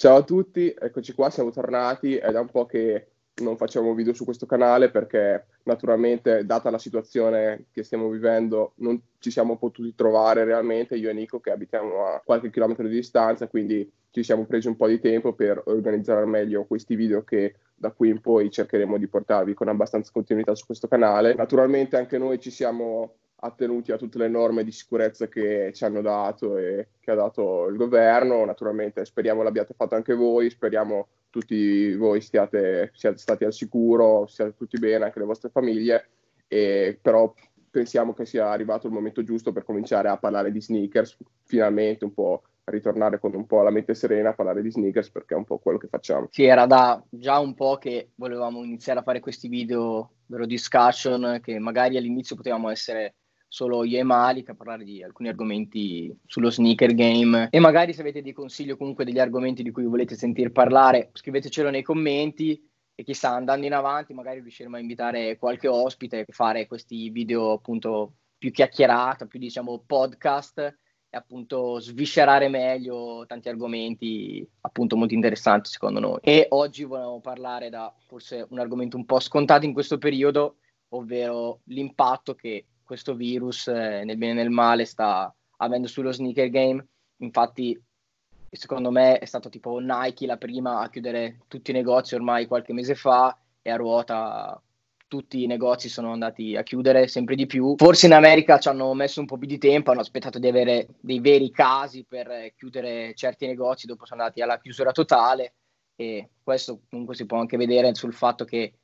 Ciao a tutti, eccoci qua, siamo tornati. È da un po' che non facciamo video su questo canale perché naturalmente, data la situazione che stiamo vivendo, non ci siamo potuti trovare realmente, io e Nico che abitiamo a qualche chilometro di distanza, quindi ci siamo presi un po' di tempo per organizzare meglio questi video che da qui in poi cercheremo di portarvi con abbastanza continuità su questo canale. Naturalmente anche noi ci siamo attenuti a tutte le norme di sicurezza che ci hanno dato e che ha dato il governo. Naturalmente speriamo l'abbiate fatto anche voi, speriamo tutti voi stiate, siate stati al sicuro, siate tutti bene, anche le vostre famiglie, e, però pensiamo che sia arrivato il momento giusto per cominciare a parlare di sneakers, finalmente un po' ritornare con un po' la mente serena a parlare di sneakers perché è un po' quello che facciamo. Sì, era da già un po' che volevamo iniziare a fare questi video, vero discussion, che magari all'inizio potevamo essere solo io e Malik a parlare di alcuni argomenti sullo sneaker game e magari se avete dei consigli o comunque degli argomenti di cui volete sentir parlare scrivetecelo nei commenti e chissà andando in avanti magari riusciremo a invitare qualche ospite e fare questi video appunto più chiacchierata, più diciamo podcast e appunto sviscerare meglio tanti argomenti appunto molto interessanti secondo noi. E oggi volevo parlare da forse un argomento un po' scontato in questo periodo, ovvero l'impatto che questo virus eh, nel bene e nel male sta avendo sullo sneaker game. Infatti, secondo me è stato tipo Nike la prima a chiudere tutti i negozi ormai qualche mese fa e a ruota tutti i negozi sono andati a chiudere sempre di più. Forse in America ci hanno messo un po' più di tempo, hanno aspettato di avere dei veri casi per chiudere certi negozi, dopo sono andati alla chiusura totale e questo comunque si può anche vedere sul fatto che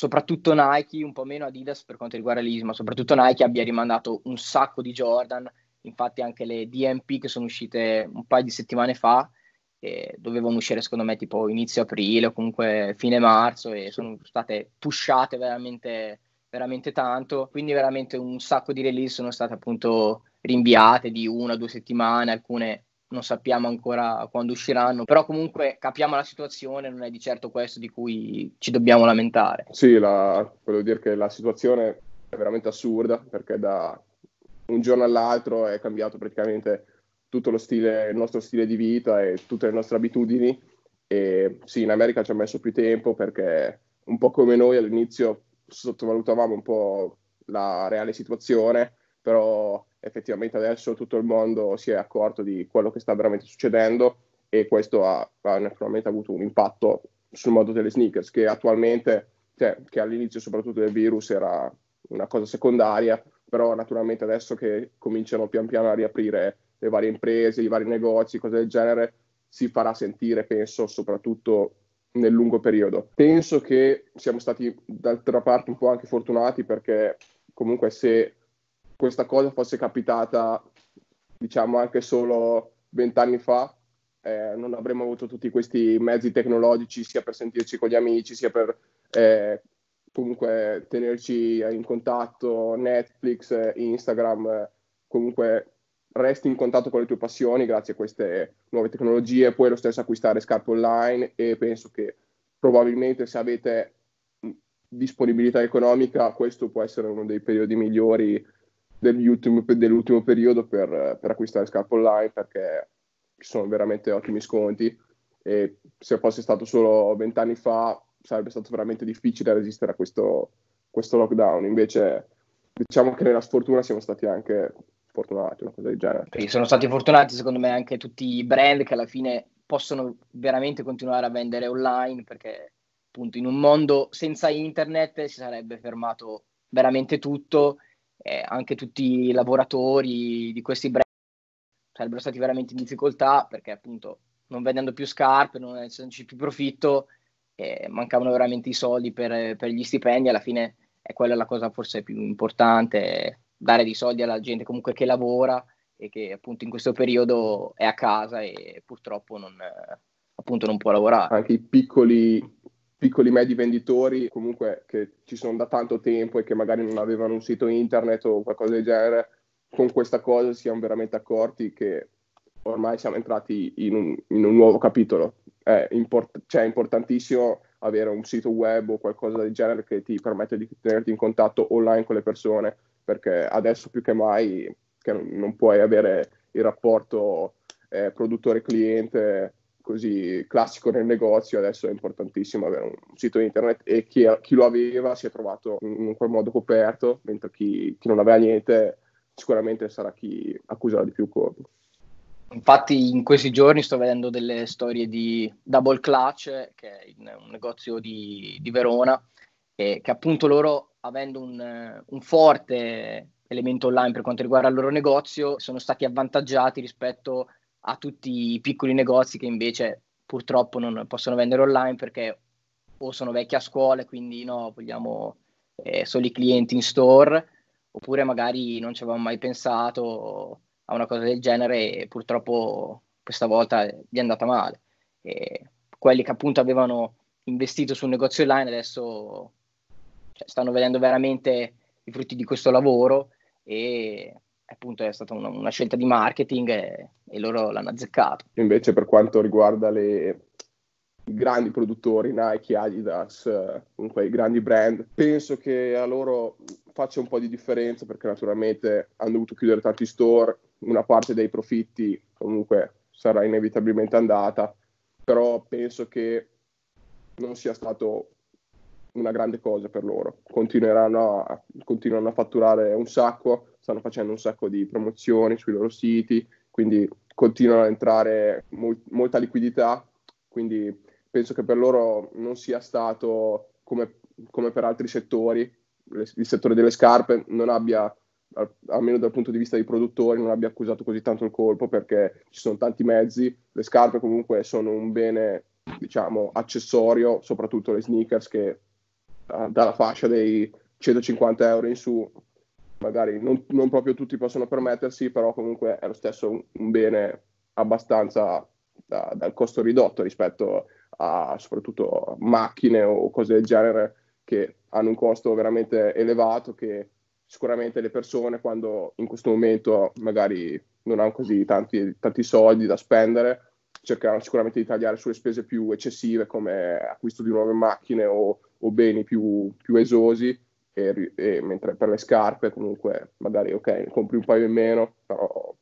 soprattutto Nike, un po' meno Adidas per quanto riguarda l'IS, ma soprattutto Nike abbia rimandato un sacco di Jordan, infatti anche le DMP che sono uscite un paio di settimane fa, eh, dovevano uscire secondo me tipo inizio aprile o comunque fine marzo e sono state pushate veramente, veramente tanto, quindi veramente un sacco di release sono state appunto rinviate di una o due settimane, alcune non sappiamo ancora quando usciranno, però comunque capiamo la situazione, non è di certo questo di cui ci dobbiamo lamentare. Sì, la, volevo dire che la situazione è veramente assurda perché da un giorno all'altro è cambiato praticamente tutto lo stile, il nostro stile di vita e tutte le nostre abitudini e sì, in America ci ha messo più tempo perché un po' come noi all'inizio sottovalutavamo un po' la reale situazione, però effettivamente adesso tutto il mondo si è accorto di quello che sta veramente succedendo e questo ha, ha naturalmente avuto un impatto sul mondo delle sneakers che attualmente, cioè, che all'inizio soprattutto del virus era una cosa secondaria, però naturalmente adesso che cominciano pian piano a riaprire le varie imprese, i vari negozi, cose del genere, si farà sentire, penso, soprattutto nel lungo periodo. Penso che siamo stati d'altra parte un po' anche fortunati perché comunque se questa cosa fosse capitata, diciamo, anche solo vent'anni fa, eh, non avremmo avuto tutti questi mezzi tecnologici sia per sentirci con gli amici, sia per eh, comunque tenerci in contatto, Netflix, Instagram, comunque resti in contatto con le tue passioni grazie a queste nuove tecnologie, puoi lo stesso acquistare scarpe online e penso che probabilmente se avete disponibilità economica questo può essere uno dei periodi migliori dell'ultimo, dell'ultimo periodo per, per, acquistare scarpe online perché ci sono veramente ottimi sconti e se fosse stato solo vent'anni fa sarebbe stato veramente difficile resistere a questo, questo lockdown. Invece diciamo che nella sfortuna siamo stati anche fortunati, una cosa del genere. Sì, sono stati fortunati secondo me anche tutti i brand che alla fine possono veramente continuare a vendere online perché appunto in un mondo senza internet si sarebbe fermato veramente tutto eh, anche tutti i lavoratori di questi brand sarebbero stati veramente in difficoltà perché appunto non vendendo più scarpe, non essendoci più profitto, eh, mancavano veramente i soldi per, per, gli stipendi, alla fine è quella la cosa forse più importante, dare dei soldi alla gente comunque che lavora e che appunto in questo periodo è a casa e purtroppo non, appunto non può lavorare. Anche i piccoli piccoli medi venditori comunque che ci sono da tanto tempo e che magari non avevano un sito internet o qualcosa del genere, con questa cosa si siamo veramente accorti che ormai siamo entrati in un, in un nuovo capitolo. È, import- cioè, importantissimo avere un sito web o qualcosa del genere che ti permette di tenerti in contatto online con le persone, perché adesso più che mai che non, non puoi avere il rapporto eh, produttore-cliente così classico nel negozio, adesso è importantissimo avere un sito internet e chi, chi lo aveva si è trovato in, in quel modo coperto, mentre chi, chi, non aveva niente sicuramente sarà chi accuserà di più colpi. Infatti in questi giorni sto vedendo delle storie di Double Clutch, che è un negozio di, di Verona, e che appunto loro, avendo un, un forte elemento online per quanto riguarda il loro negozio, sono stati avvantaggiati rispetto a tutti i piccoli negozi che invece purtroppo non possono vendere online perché o sono vecchi a scuola, quindi no, vogliamo eh, solo i clienti in store, oppure magari non ci avevamo mai pensato a una cosa del genere e purtroppo questa volta gli è andata male. E quelli che appunto avevano investito sul negozio online adesso cioè, stanno vedendo veramente i frutti di questo lavoro e appunto è stata una, una scelta di marketing e, e, loro l'hanno azzeccato. Invece per quanto riguarda le, i grandi produttori, Nike, Adidas, comunque i grandi brand, penso che a loro faccia un po' di differenza perché naturalmente hanno dovuto chiudere tanti store, una parte dei profitti comunque sarà inevitabilmente andata, però penso che non sia stato una grande cosa per loro. Continueranno a, continuano a fatturare un sacco, stanno facendo un sacco di promozioni sui loro siti, quindi continuano a entrare mol- molta liquidità, quindi penso che per loro non sia stato come, come per altri settori, il settore delle scarpe non abbia, almeno dal punto di vista dei produttori, non abbia accusato così tanto il colpo perché ci sono tanti mezzi, le scarpe comunque sono un bene diciamo accessorio, soprattutto le sneakers che dalla fascia dei 150 euro in su. Magari non, non, proprio tutti possono permettersi, però comunque è lo stesso un, bene abbastanza da, dal costo ridotto rispetto a soprattutto macchine o cose del genere che hanno un costo veramente elevato che sicuramente le persone quando in questo momento magari non hanno così tanti, tanti soldi da spendere cercheranno sicuramente di tagliare sulle spese più eccessive come acquisto di nuove macchine o, o beni più, più esosi e, e, mentre per le scarpe comunque magari ok, compri un paio in meno, però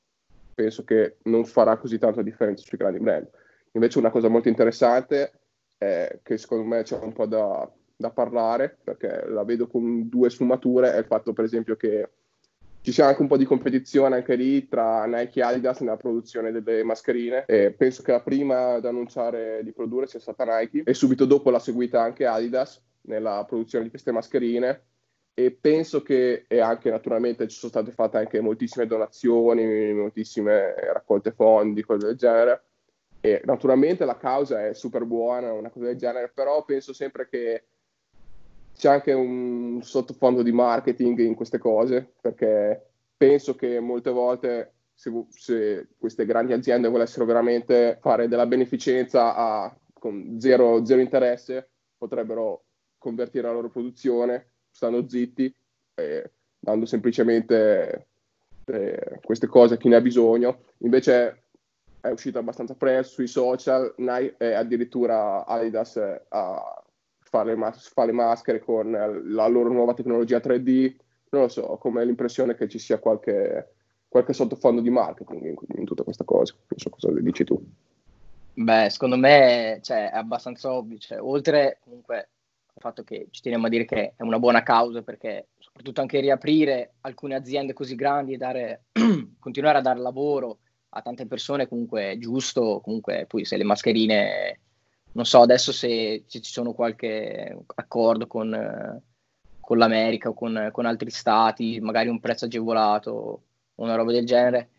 penso che non farà così tanta differenza sui grandi brand. Invece una cosa molto interessante è che secondo me c'è un po' da, da parlare, perché la vedo con due sfumature, è il fatto per esempio che ci sia anche un po' di competizione anche lì tra Nike e Adidas nella produzione delle mascherine e penso che la prima ad annunciare di produrre sia stata Nike e subito dopo l'ha seguita anche Adidas nella produzione di queste mascherine e penso che, e anche naturalmente ci sono state fatte anche moltissime donazioni, moltissime raccolte fondi, cose del genere, e naturalmente la causa è super buona, una cosa del genere, però penso sempre che c'è anche un sottofondo di marketing in queste cose, perché penso che molte volte se, se queste grandi aziende volessero veramente fare della beneficenza a, con zero, zero interesse, potrebbero convertire la loro produzione stando zitti, eh, dando semplicemente eh, queste cose a chi ne ha bisogno. Invece è uscito abbastanza presto sui social, Nike, eh, addirittura Adidas eh, a fare le, mas- fa le maschere con la loro nuova tecnologia 3D. Non lo so, come l'impressione che ci sia qualche, qualche sottofondo di marketing in, in, tutta questa cosa. Non so cosa dici tu. Beh, secondo me cioè, è abbastanza ovvio. Cioè, oltre comunque fatto che ci teniamo a dire che è una buona causa perché soprattutto anche riaprire alcune aziende così grandi e dare, continuare a dare lavoro a tante persone comunque è giusto, comunque poi se le mascherine, non so adesso se, se ci sono qualche accordo con, con l'America o con, con, altri stati, magari un prezzo agevolato o una roba del genere,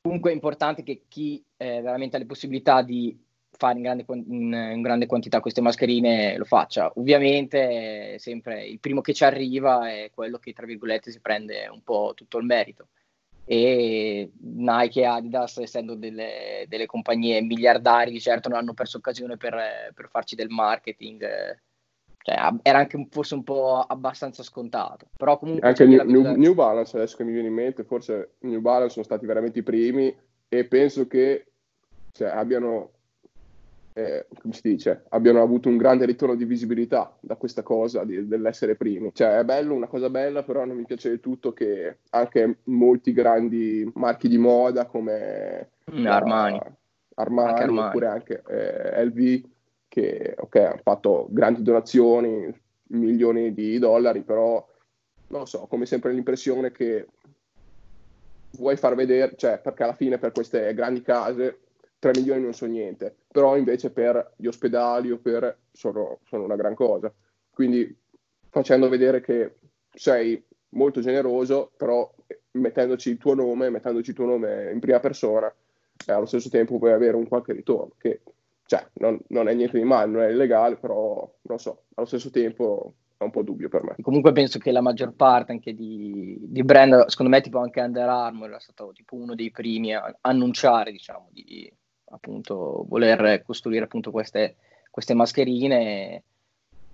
comunque è importante che chi eh, veramente ha le possibilità di fare in grande, in, in grande, quantità queste mascherine lo faccia. Ovviamente sempre il primo che ci arriva è quello che tra virgolette si prende un po' tutto il merito. E Nike e Adidas, essendo delle, delle compagnie miliardari, di certo non hanno perso occasione per, per farci del marketing. Cioè, era anche forse un po' abbastanza scontato. Però comunque anche New, New, New Balance, adesso che mi viene in mente, forse New Balance sono stati veramente i primi e penso che cioè, abbiano eh, come si dice, abbiano avuto un grande ritorno di visibilità da questa cosa di, dell'essere primi. Cioè è bello, una cosa bella, però non mi piace del tutto che anche molti grandi marchi di moda come mm, la, Armani. Armani, anche Armani. oppure anche eh, LV che ok, hanno fatto grandi donazioni, milioni di dollari, però non so, come sempre l'impressione che vuoi far vedere, cioè perché alla fine per queste grandi case 3 milioni non sono niente, però invece per gli ospedali o per sono, sono una gran cosa. Quindi facendo vedere che sei molto generoso, però mettendoci il tuo nome, mettendoci il tuo nome in prima persona, e allo stesso tempo puoi avere un qualche ritorno, che cioè, non, non, è niente di male, non è illegale, però non so, allo stesso tempo è un po' dubbio per me. Comunque penso che la maggior parte anche di, di brand, secondo me tipo anche Under Armour è stato tipo uno dei primi a annunciare, diciamo, di appunto voler costruire appunto queste, queste mascherine.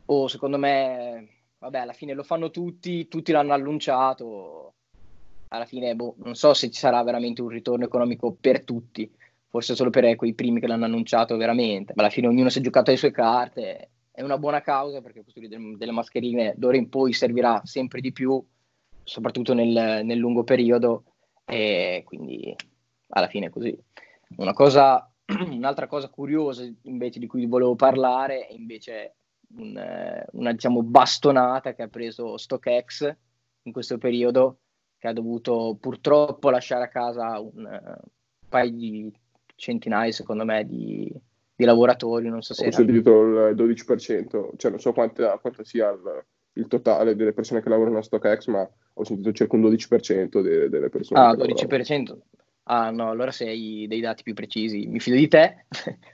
O secondo me vabbè alla fine lo fanno tutti tutti l'hanno annunciato. Alla fine boh, non so se ci sarà veramente un ritorno economico per tutti. Forse solo per quei primi che l'hanno annunciato veramente. Ma alla fine ognuno si è giocato le sue carte. È una buona causa perché costruire delle mascherine d'ora in poi servirà sempre di più soprattutto nel, nel lungo periodo. E quindi alla fine è così cosa, un'altra cosa curiosa invece di cui volevo parlare è invece un, eh, una diciamo, bastonata che ha preso StockX in questo periodo, che ha dovuto purtroppo lasciare a casa un uh, paio di centinaia, secondo me, di, di lavoratori. Non so se ho sentito il 12%, cioè non so quanto, quanto sia il, il, totale delle persone che lavorano a StockX, ma ho sentito circa un 12% de, delle persone. Ah, 12%. Lavorano. Ah no, allora sei dei dati più precisi, mi fido di te.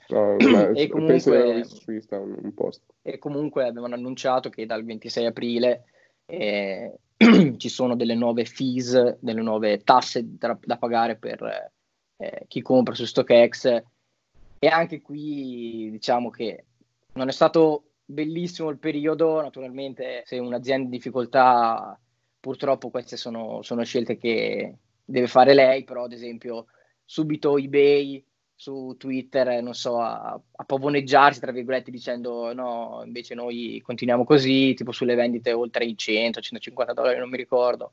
No, e, comunque, un, un e comunque avevano annunciato che dal 26 aprile eh, ci sono delle nuove fees, delle nuove tasse da, da pagare per eh, chi compra su StockX. E anche qui diciamo che non è stato bellissimo il periodo, naturalmente se un'azienda in difficoltà purtroppo queste sono, sono scelte che deve fare lei, però ad esempio subito eBay su Twitter, non so, a, a pavoneggiarsi, tra virgolette, dicendo no, invece noi continuiamo così, tipo sulle vendite oltre i 100, 150 dollari, non mi ricordo.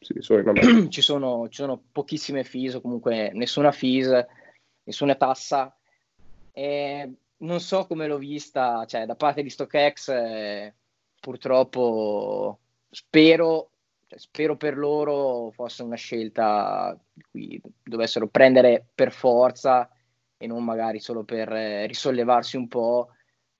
Sì, ci, sono, ci sono pochissime fees, o comunque nessuna fees, nessuna tassa. E non so come l'ho vista, cioè da parte di StockX, eh, purtroppo spero cioè, spero per loro fosse una scelta cui dovessero prendere per forza e non magari solo per eh, risollevarsi un po',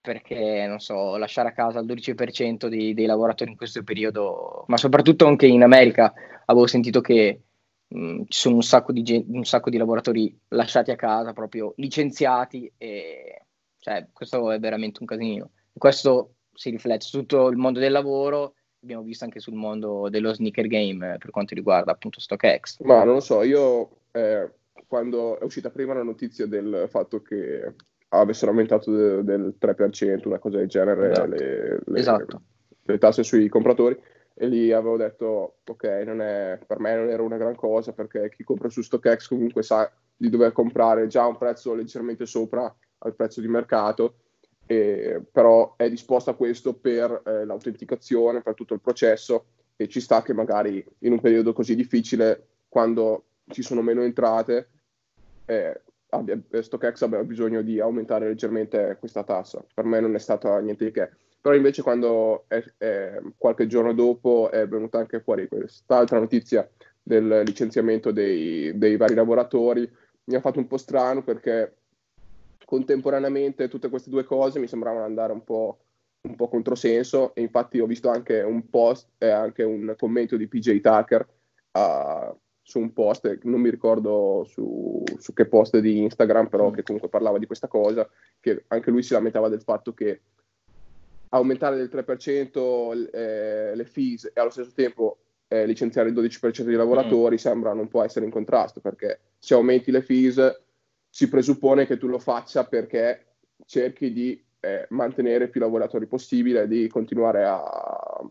perché non so, lasciare a casa il 12% di, dei lavoratori in questo periodo, ma soprattutto anche in America avevo sentito che mh, ci sono un sacco, di un sacco di lavoratori lasciati a casa, proprio licenziati, e cioè, questo è veramente un casino. Questo si riflette su tutto il mondo del lavoro abbiamo visto anche sul mondo dello sneaker game eh, per quanto riguarda appunto StockX. Ma non lo so, io eh, quando è uscita prima la notizia del fatto che avessero aumentato de- del 3%, una cosa del genere, esatto. Le, le, esatto. le, tasse sui compratori, e lì avevo detto, ok, non è, per me non era una gran cosa perché chi compra su StockX comunque sa di dover comprare già a un prezzo leggermente sopra al prezzo di mercato eh, però è disposta a questo per eh, l'autenticazione, per tutto il processo e ci sta che magari in un periodo così difficile, quando ci sono meno entrate, eh, abbia, eh, StockX abbia bisogno di aumentare leggermente questa tassa. Per me non è stata niente di che. Però invece quando è, è, qualche giorno dopo è venuta anche fuori quest'altra notizia del licenziamento dei, dei vari lavoratori, mi ha fatto un po' strano perché contemporaneamente tutte queste due cose mi sembravano andare un po', un po controsenso e infatti ho visto anche un post e anche un commento di PJ Tucker uh, su un post, non mi ricordo su, su, che post di Instagram, però mm. che comunque parlava di questa cosa, che anche lui si lamentava del fatto che aumentare del 3% eh, le fees e allo stesso tempo eh, licenziare il 12% dei lavoratori mm. sembra non può essere in contrasto perché se aumenti le fees si presuppone che tu lo faccia perché cerchi di eh, mantenere più lavoratori possibile di continuare a,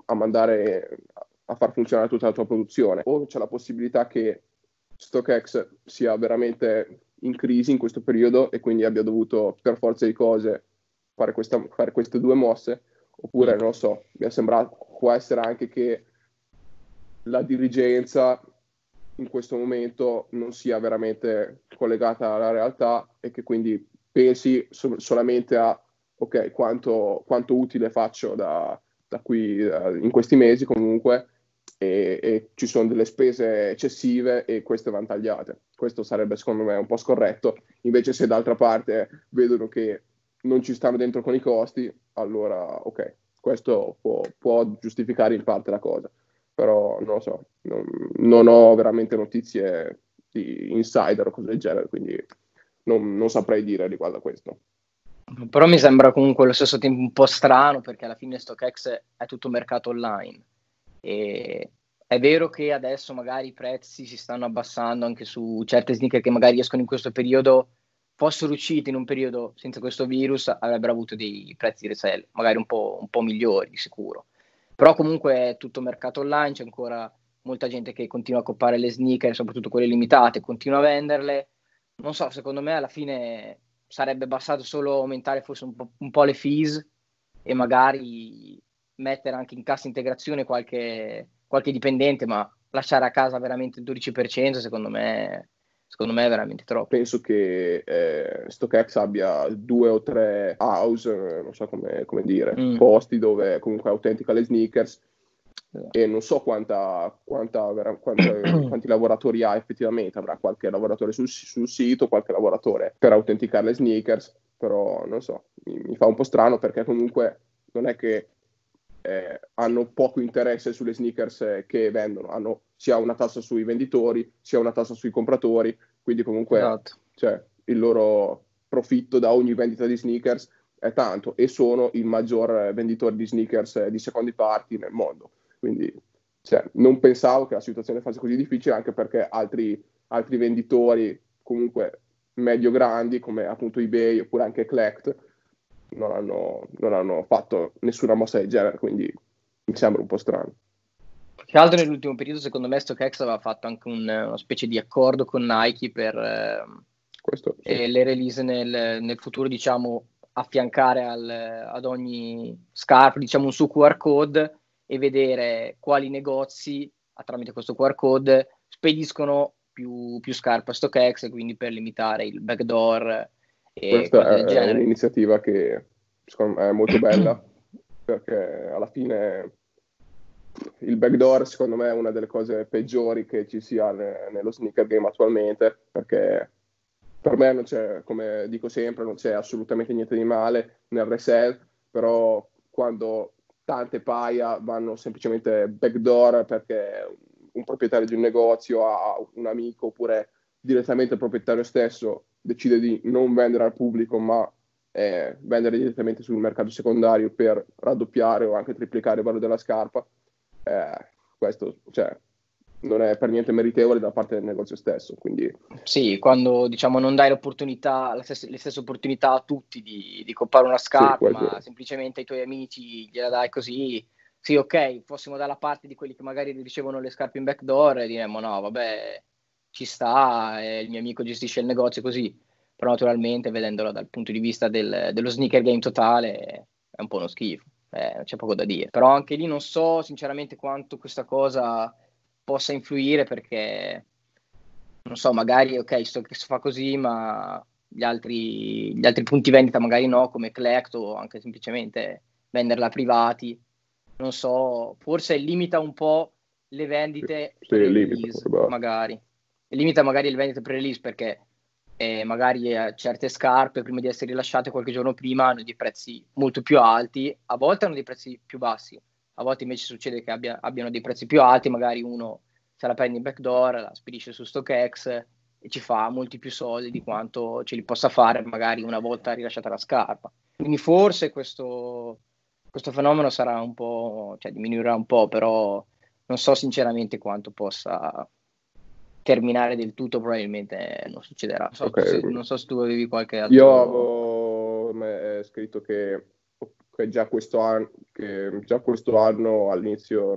a, mandare, a far funzionare tutta la tua produzione. O c'è la possibilità che StockX sia veramente in crisi in questo periodo e quindi abbia dovuto per forza di cose fare, questa, fare queste due mosse, oppure non lo so, mi è sembrato, può essere anche che la dirigenza in questo momento non sia veramente collegata alla realtà e che quindi pensi so- solamente a ok, quanto, quanto utile faccio da, da qui uh, in questi mesi comunque e, e, ci sono delle spese eccessive e queste vanno tagliate. Questo sarebbe secondo me un po' scorretto. Invece se d'altra parte vedono che non ci stanno dentro con i costi, allora ok, questo può, può giustificare in parte la cosa. Però non lo so, non, non ho veramente notizie di insider o cose del genere, quindi non, non saprei dire riguardo a questo. Però mi sembra comunque allo stesso tempo un po' strano perché alla fine StockX è tutto mercato online. E è vero che adesso magari i prezzi si stanno abbassando anche su certe sneaker che magari escono in questo periodo, fossero uscite in un periodo senza questo virus, avrebbero avuto dei prezzi di resell, magari un po', un po' migliori di sicuro. Però comunque è tutto mercato online, c'è ancora molta gente che continua a coppare le sneaker, soprattutto quelle limitate, continua a venderle. Non so, secondo me alla fine sarebbe bastato solo aumentare forse un po', un po', le fees e magari mettere anche in cassa integrazione qualche, qualche dipendente, ma lasciare a casa veramente il 12% secondo me, secondo me è veramente troppo. Penso che eh, StockX abbia due o tre house, non so come, come dire, mm. posti dove comunque autentica le sneakers e non so quanta, quanta, quanta, quanti lavoratori ha effettivamente, avrà qualche lavoratore sul, sul, sito, qualche lavoratore per autenticare le sneakers, però non so, mi, mi fa un po' strano perché comunque non è che eh, hanno poco interesse sulle sneakers eh, che vendono, hanno sia una tassa sui venditori, sia una tassa sui compratori, quindi comunque esatto. cioè, il loro profitto da ogni vendita di sneakers è tanto e sono il maggior venditore di sneakers eh, di secondi parti nel mondo. Quindi cioè, non pensavo che la situazione fosse così difficile, anche perché altri, altri venditori, comunque medio grandi, come appunto eBay oppure anche Collect, non hanno, non hanno fatto nessuna mossa del genere, quindi mi sembra un po' strano. Che altro nell'ultimo periodo, secondo me, StockX aveva fatto anche un, una specie di accordo con Nike per eh, Questo, sì. eh, le release nel, nel, futuro, diciamo, affiancare al, ad ogni scarpa, diciamo, un suo QR code e vedere quali negozi tramite questo QR code spediscono più, più scarpe a StockX, quindi per limitare il backdoor. E Questa è, è un'iniziativa che secondo me è molto bella perché alla fine il backdoor secondo me è una delle cose peggiori che ci sia ne, nello sneaker game attualmente perché per me non c'è, come dico sempre, non c'è assolutamente niente di male nel resell, però quando tante paia vanno semplicemente backdoor perché un proprietario di un negozio ha un amico oppure direttamente il proprietario stesso decide di non vendere al pubblico ma eh, vendere direttamente sul mercato secondario per raddoppiare o anche triplicare il valore della scarpa. Eh, questo cioè, non è per niente meritevole da parte del negozio stesso. Quindi... Sì, quando diciamo non dai l'opportunità, stessa, le stesse opportunità a tutti di, di coppare una scarpa, sì, ma semplicemente ai tuoi amici gliela dai così. Sì, ok, fossimo dalla parte di quelli che magari ricevono le scarpe in backdoor e diremmo no, vabbè, ci sta, eh, il mio amico gestisce il negozio così. Però naturalmente, vedendolo dal punto di vista del, dello sneaker game totale, è un po' uno schifo, eh, c'è poco da dire. Però anche lì non so sinceramente quanto questa cosa possa influire perché non so, magari ok, sto che si fa così, ma gli altri, gli altri punti vendita magari no, come Collect o anche semplicemente venderla a privati. Non so, forse limita un po' le vendite sì, pre-release, limita, magari. Limita magari le vendite pre-release perché eh, magari eh, certe scarpe prima di essere rilasciate qualche giorno prima hanno dei prezzi molto più alti, a volte hanno dei prezzi più bassi, a volte invece succede che abbia, abbiano dei prezzi più alti, magari uno se la prende in backdoor, la spedisce su StockX e ci fa molti più soldi di quanto ce li possa fare magari una volta rilasciata la scarpa. Quindi forse questo, questo fenomeno sarà un po', cioè diminuirà un po', però non so sinceramente quanto possa terminare del tutto, probabilmente non succederà. Non so, okay. se, non so se, tu avevi qualche altro... Io avevo scritto che che già questo anno, che già questo anno all'inizio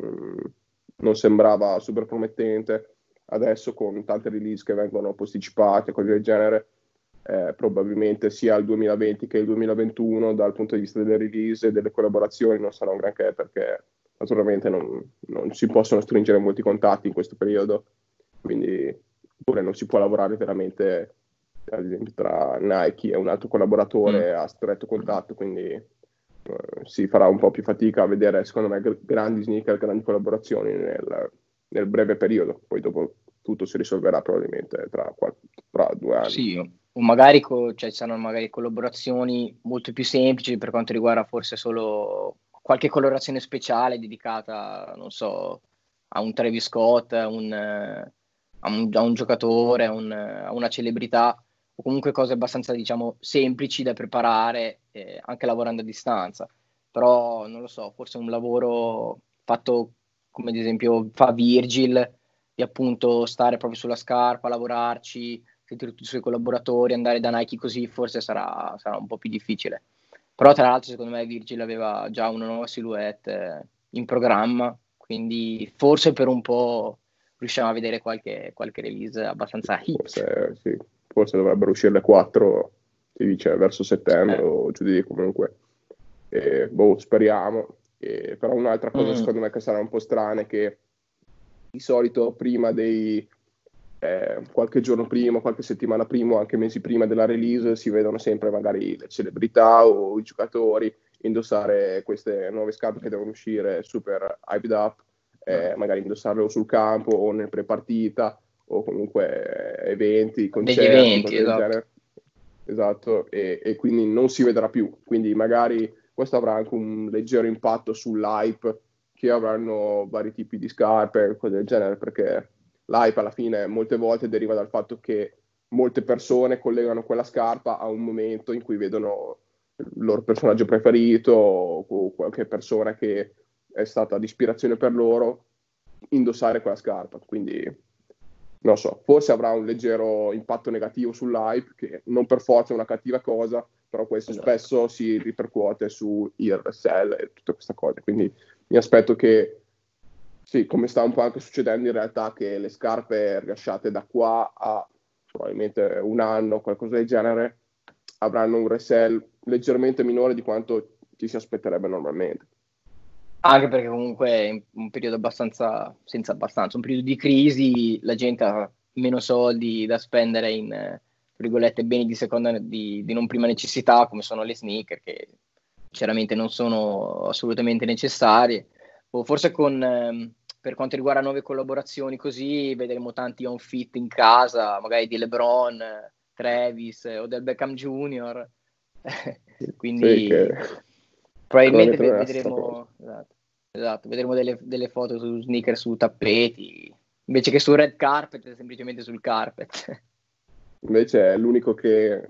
non sembrava super promettente, adesso con tante release che vengono posticipate, cose del genere, eh, probabilmente sia il 2020 che il 2021 dal punto di vista delle release e delle collaborazioni non sarà un granché perché naturalmente non, non si possono stringere molti contatti in questo periodo quindi pure non si può lavorare veramente ad esempio tra Nike e un altro collaboratore mm. a stretto contatto, quindi eh, si farà un po' più fatica a vedere, secondo me, grandi sneaker, grandi collaborazioni nel, nel breve periodo, poi dopo tutto si risolverà probabilmente tra, tra due anni. Sì, o magari co- cioè, ci saranno magari collaborazioni molto più semplici per quanto riguarda forse solo qualche colorazione speciale dedicata, non so, a un Travis Scott, a un, a un, a un giocatore, a, un, a, una celebrità, o comunque cose abbastanza, diciamo, semplici da preparare, eh, anche lavorando a distanza. Però, non lo so, forse un lavoro fatto come ad esempio fa Virgil, di appunto stare proprio sulla scarpa, lavorarci, sentire tutti i suoi collaboratori, andare da Nike così, forse sarà, sarà un po' più difficile. Però tra l'altro secondo me Virgil aveva già una nuova silhouette in programma, quindi forse per un po' riusciamo a vedere qualche, qualche release abbastanza hit. Forse, sì. forse dovrebbero uscire le 4, si dice, verso settembre eh. o giù di lì comunque. E, boh, speriamo. E, però un'altra cosa mm. secondo me che sarà un po' strana è che di solito prima dei eh, qualche giorno prima, qualche settimana prima, anche mesi prima della release, si vedono sempre magari le celebrità o i giocatori indossare queste nuove scarpe che devono uscire super hyped up, eh, magari indossarle sul campo o nel pre-partita o comunque eh, eventi, concerti, Degli eventi, esatto. esatto e, e, quindi non si vedrà più. Quindi magari questo avrà anche un leggero impatto sull'hype che avranno vari tipi di scarpe, cose del genere, perché l'hype alla fine molte volte deriva dal fatto che molte persone collegano quella scarpa a un momento in cui vedono il loro personaggio preferito o qualche persona che è stata di ispirazione per loro indossare quella scarpa. Quindi non so, forse avrà un leggero impatto negativo sull'hype, che non per forza è una cattiva cosa, però questo esatto. spesso si ripercuote su IRSL e tutte queste cose. Quindi mi aspetto che sì, come sta un po' anche succedendo in realtà che le scarpe rilasciate da qua a probabilmente un anno, qualcosa del genere, avranno un resell leggermente minore di quanto ci si aspetterebbe normalmente. Anche perché comunque è un periodo abbastanza, senza abbastanza, un periodo di crisi, la gente ha meno soldi da spendere in, virgolette, beni di seconda, di, di non prima necessità, come sono le sneaker, che chiaramente non sono assolutamente necessarie. O forse con, ehm, per quanto riguarda nuove collaborazioni così, vedremo tanti on fit in casa, magari di LeBron, Travis o del Beckham Jr. Quindi sì, che... probabilmente vedremo, esatto, esatto, vedremo delle, delle, foto su sneaker su tappeti, invece che su red carpet, semplicemente sul carpet. Invece è l'unico che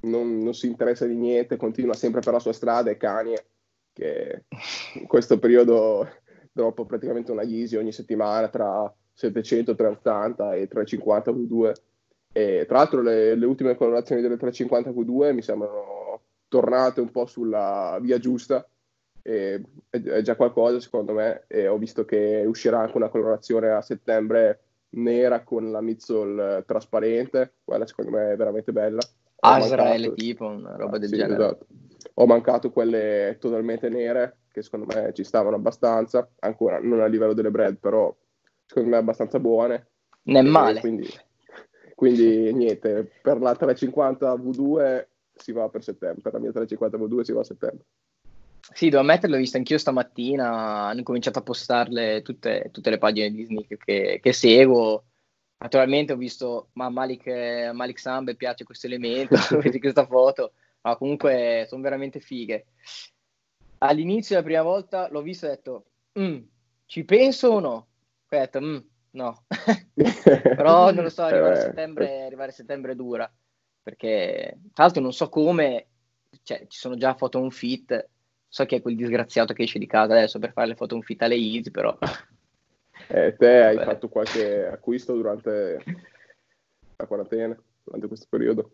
non, non si interessa di niente, continua sempre per la sua strada, è Kanye, che in questo periodo dopo praticamente una Yeezy ogni settimana tra 700, 380 e 350 V2. E tra l'altro le, le ultime colorazioni delle 350 V2 mi sembrano tornate un po' sulla via giusta. E, è, già qualcosa secondo me e ho visto che uscirà anche una colorazione a settembre nera con la midsole trasparente quella secondo me è veramente bella Azrael tipo una roba del sì, genere esatto. ho mancato quelle totalmente nere che secondo me ci stavano abbastanza, ancora non a livello delle bread, però secondo me abbastanza buone. Non è male. Quindi, quindi niente, per la 350 V2 si va per settembre, per la mia 350 V2 si va a settembre. Sì, devo ammettere, l'ho vista anch'io stamattina, hanno cominciato a postarle tutte, tutte le pagine Disney che, che seguo. Naturalmente ho visto, ma Malik, Malik Sambe piace questo elemento, vedi questa foto, ma comunque sono veramente fighe all'inizio la prima volta l'ho visto e ho detto, mm, ci penso o no? Poi ho detto, mm, no. Però non lo so, arrivare, a eh, settembre, arrivare a settembre dura, perché tra l'altro non so come, cioè, ci sono già foto on fit, so che è quel disgraziato che esce di casa adesso per fare le foto on fit alle Easy, però... Eh, te hai Beh. fatto qualche acquisto durante la quarantena, durante questo periodo?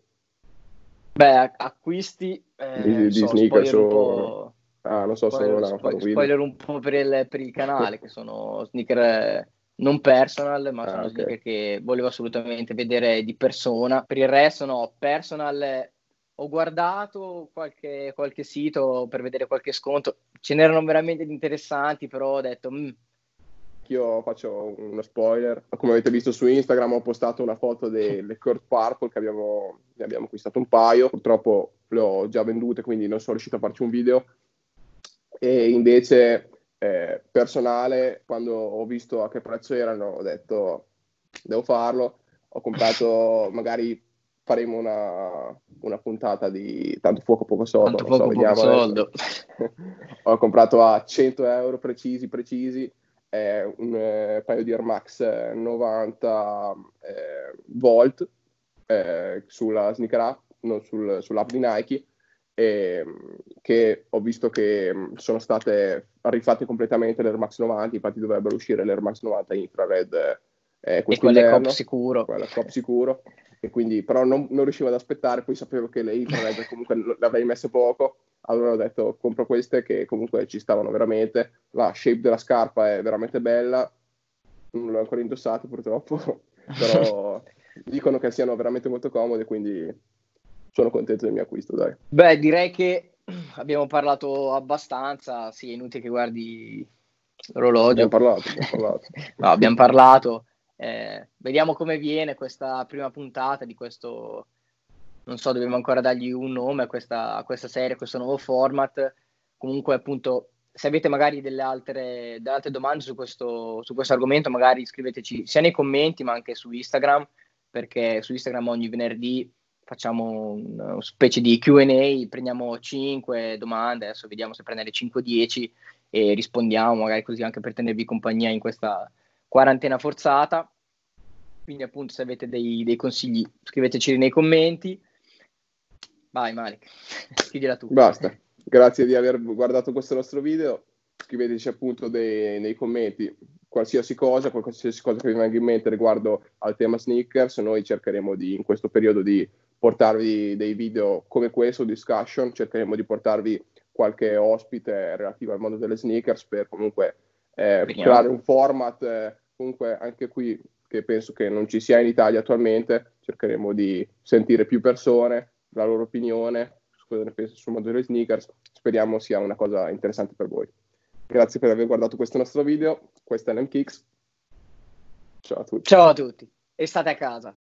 Beh, acquisti... Eh, di, di so, sneakers o... Ah, non so spoiler, se spo- spoiler un po' per il, per il canale, che sono sneaker eh, non personal, ma ah, sono okay. sneaker che volevo assolutamente vedere di persona. Per il resto, no, personal ho guardato qualche, qualche sito per vedere qualche sconto, ce n'erano veramente interessanti, però ho detto, mm, anch'io faccio uno spoiler. Come avete visto su Instagram ho postato una foto delle Kurt Purple che abbiamo, ne abbiamo acquistato un paio. Purtroppo le ho già vendute, quindi non sono riuscito a farci un video. E invece eh, personale, quando ho visto a che prezzo erano, ho detto devo farlo. Ho comprato magari faremo una, una, puntata di tanto fuoco poco soldo. Tanto fuoco so, poco soldo. Ho comprato a 100 euro precisi, precisi, eh, un eh, paio di Air Max 90 eh, volt eh, sulla sneaker app, non sul, sull'app di Nike, che ho visto che sono state rifatte completamente l'Air Max 90, infatti dovrebbero uscire l'Air Max 90 infrared eh, e quello è cop sicuro. Quello è cop sicuro. E quindi però non, non, riuscivo ad aspettare, poi sapevo che le infrared comunque le avrei messe poco, allora ho detto compro queste che comunque ci stavano veramente, la shape della scarpa è veramente bella, non l'ho ancora indossata purtroppo, però dicono che siano veramente molto comode, quindi sono contento del mio acquisto, dai. Beh, direi che abbiamo parlato abbastanza, sì, è inutile che guardi l'orologio. Abbiamo parlato, abbiamo parlato. no, abbiamo parlato. Eh, vediamo come viene questa prima puntata di questo, non so, dobbiamo ancora dargli un nome a questa, a questa serie, a questo nuovo format. Comunque, appunto, se avete magari delle altre, delle altre domande su questo, su questo argomento, magari scriveteci sia nei commenti ma anche su Instagram, perché su Instagram ogni venerdì facciamo una specie di QA, prendiamo 5 domande, adesso vediamo se prendere 5 o 10 e rispondiamo, magari così anche per tenervi compagnia in questa quarantena forzata. Quindi appunto se avete dei, dei consigli scriveteci nei commenti. Vai Malik, chiudila tu. Basta, grazie di aver guardato questo nostro video. Scriveteci appunto dei, nei commenti qualsiasi cosa, qualsiasi cosa che vi venga in mente riguardo al tema sneakers. Noi cercheremo di, in questo periodo di portarvi dei video come questo, discussion, cercheremo di portarvi qualche ospite relativo al mondo delle sneakers per comunque eh, creare un format eh, comunque anche qui che penso che non ci sia in Italia attualmente, cercheremo di sentire più persone, la loro opinione, cosa ne penso sul mondo delle sneakers, speriamo sia una cosa interessante per voi. Grazie per aver guardato questo nostro video, questa è l'MKix, ciao a tutti. Ciao a tutti e state a casa.